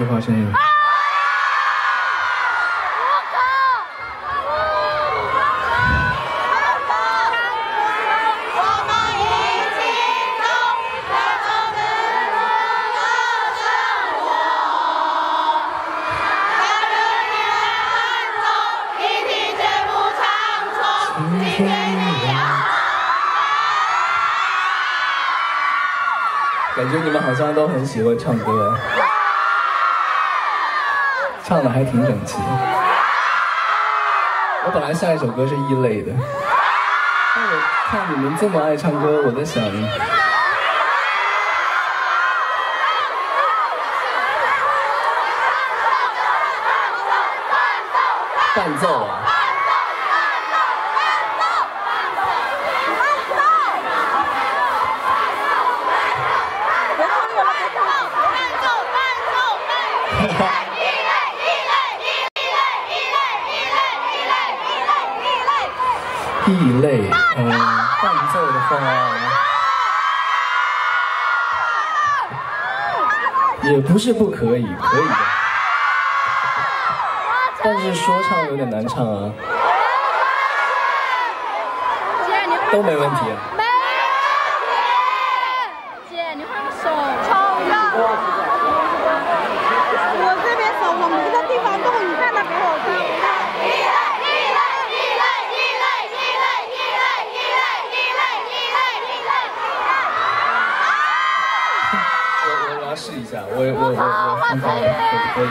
说话声音。啊感觉你们好像都很喜欢唱歌。唱的还挺整齐。我本来下一首歌是一类的但我看你们这么爱唱歌我在想异类，嗯，伴奏的话，也不是不可以，可以的。但是说唱有点难唱啊。都没问题。没问题。姐，你换个手。抽要。我这边手我没个地方动，你看他给我看。我我要我我我我看看可不可以。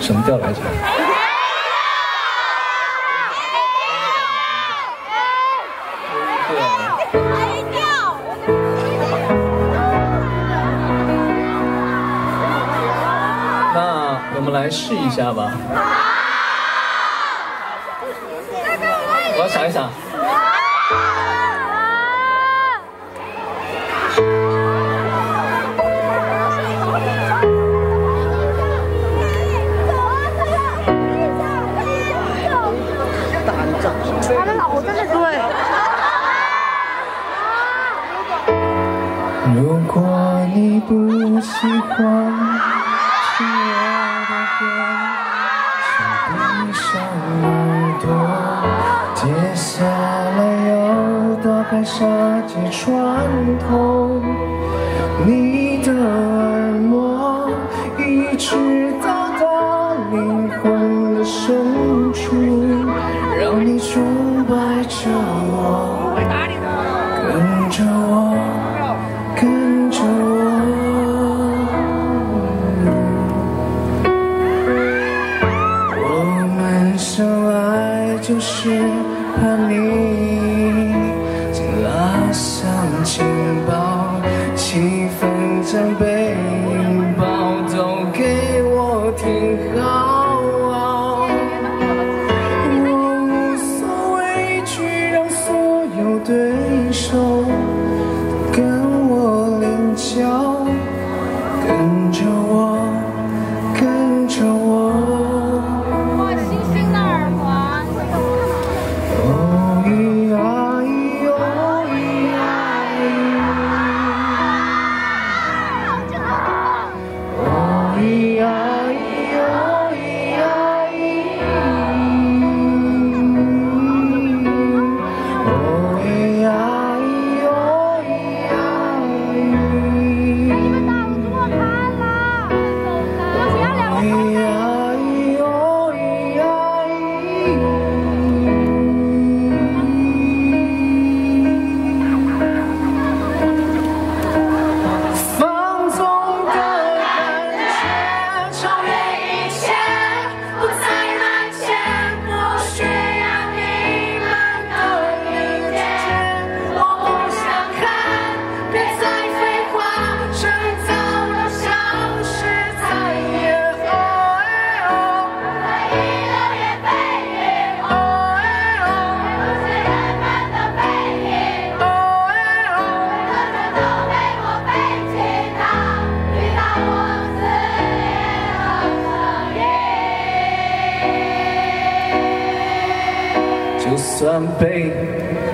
什么调来着？对啊。那我们来试一下吧。我要想一想。他的老婆真的对。如果你不喜欢听我的歌，请闭上耳朵。接下来要打开杀鸡穿透你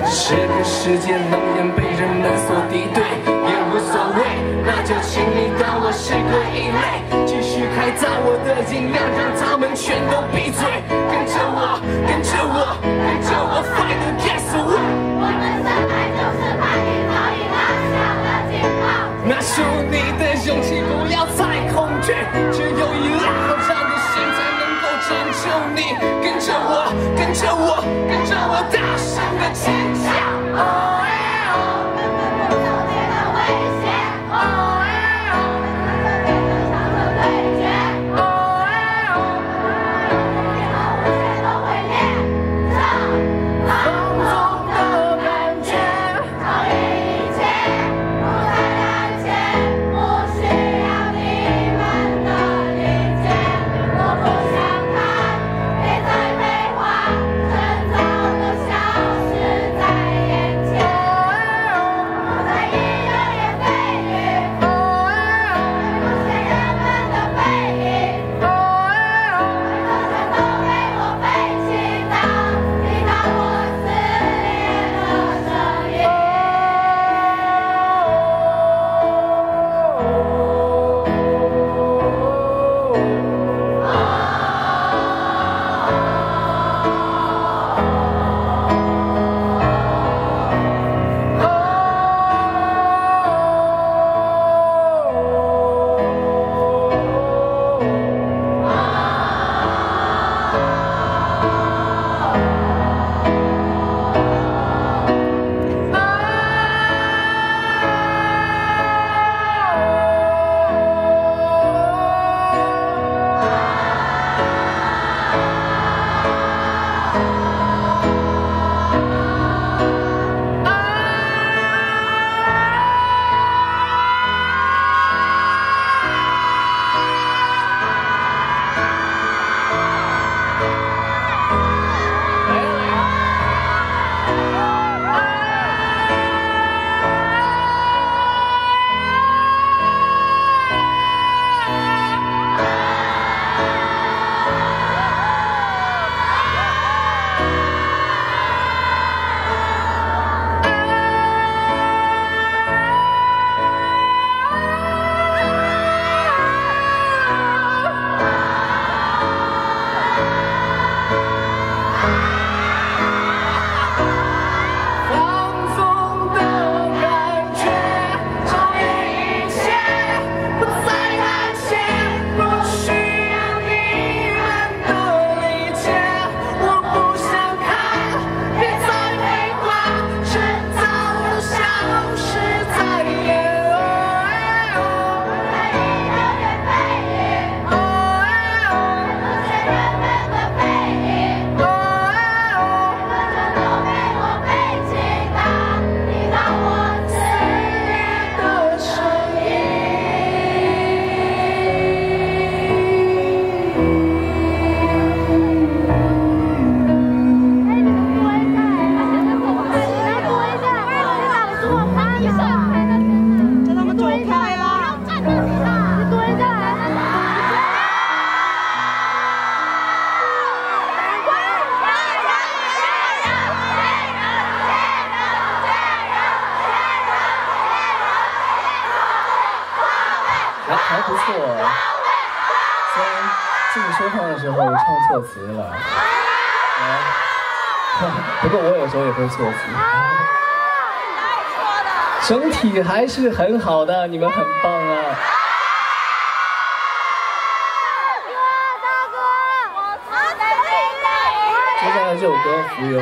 这个世界冷眼被人们所敌对，也无所谓。那就请你当我是个异类，继续开造我的音量，让他们全都闭嘴。跟着我，跟着我，跟着我，fight against the world。我们生来就是叛逆，早已拉响了警报。拿出你的勇气，不要再恐惧，只有一辆拯救你。跟着我，跟着我，跟着我，大声的尖叫！自己说唱的时候唱错词了，啊，不过我有时候也会错词。整体还是很好的，你们很棒啊！接下来这首歌《浮游》。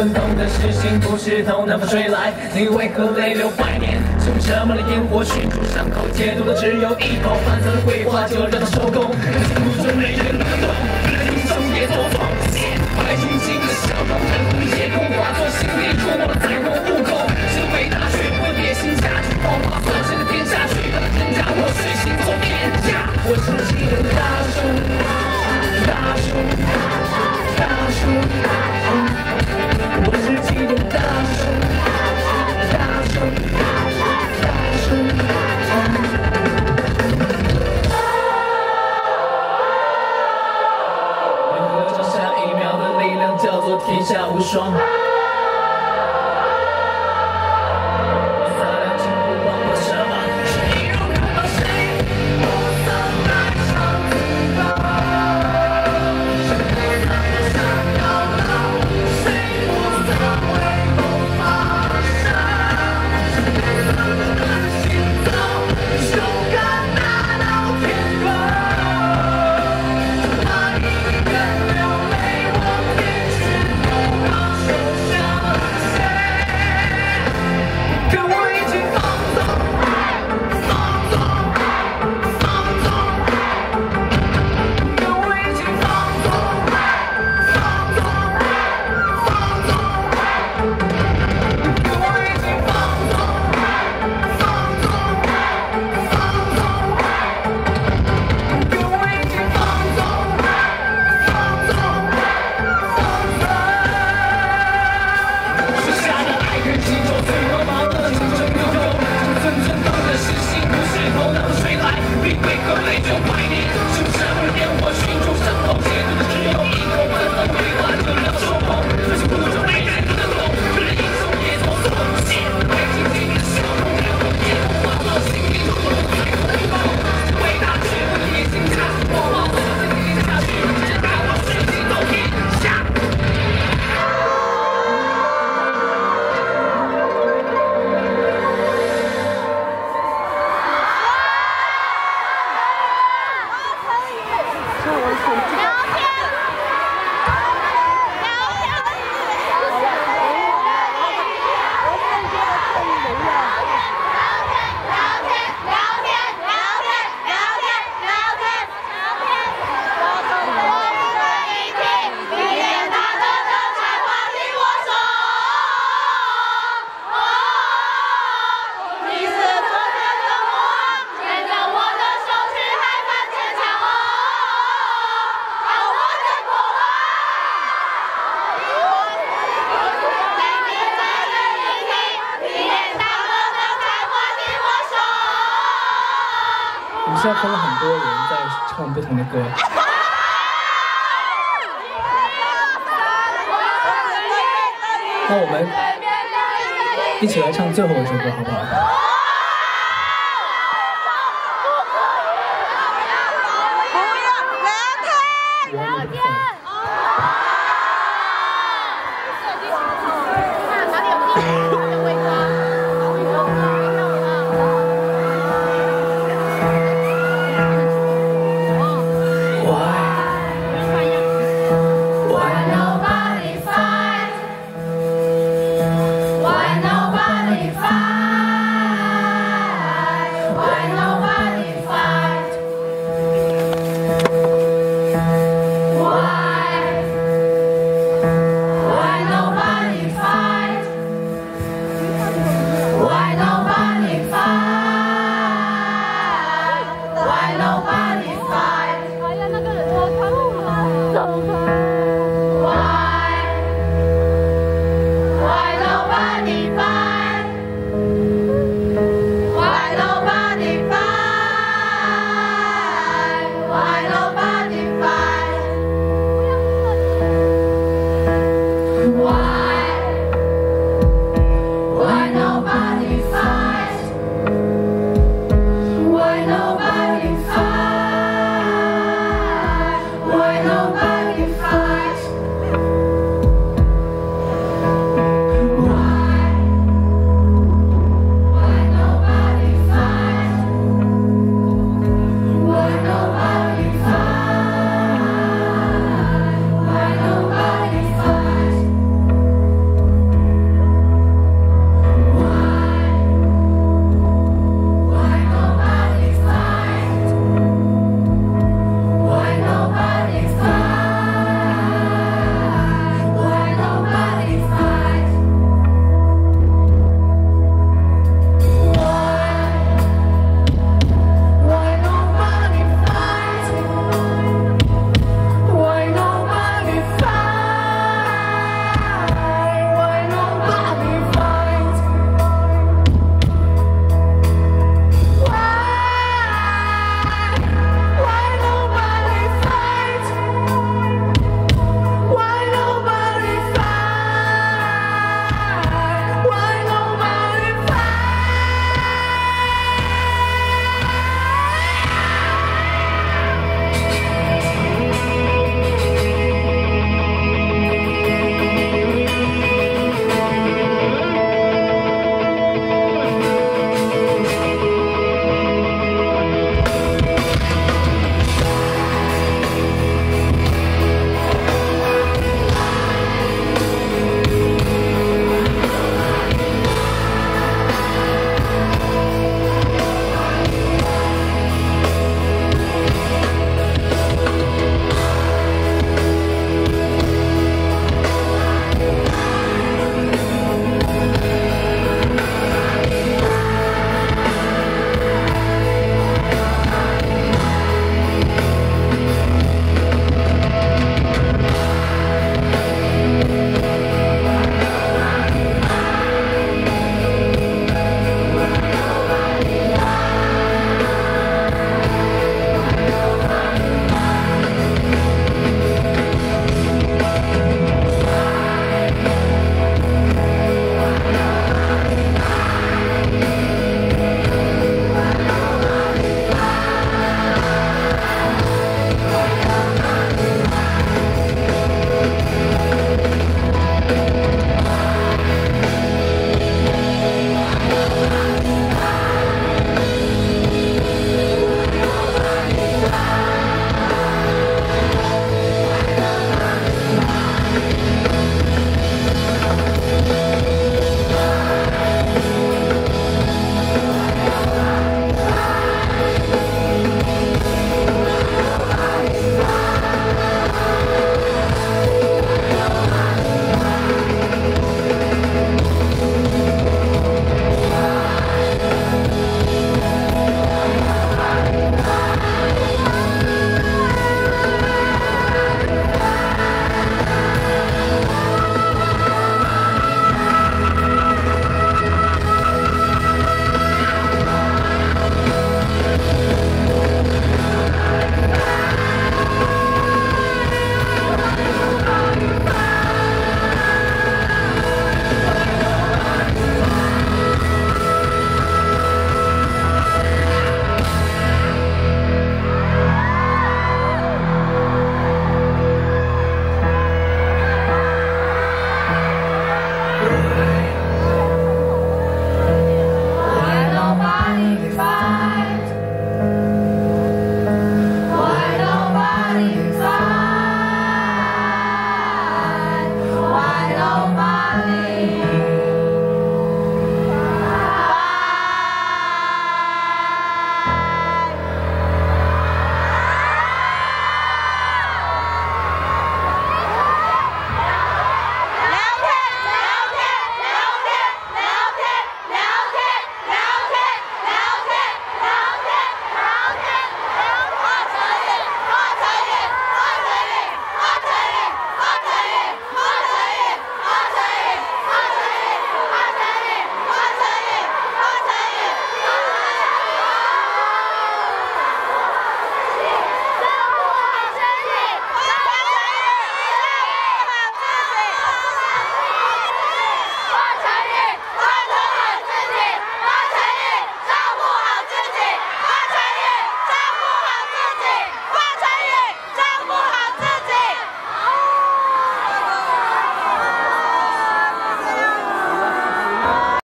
尘封的是情不是头南方吹来，你为何泪流百年？从车么的烟火熏出伤口？解毒的只有一口，泛色的桂花就让它收工。千古中没人能懂，英雄也多奉献。白晶晶的笑容，人红夜空，化作心里出没的彩虹。悟空，身为大学不野心下去，风花所剩的天下，许多真假，我虚心做天下。我是心灵大树。双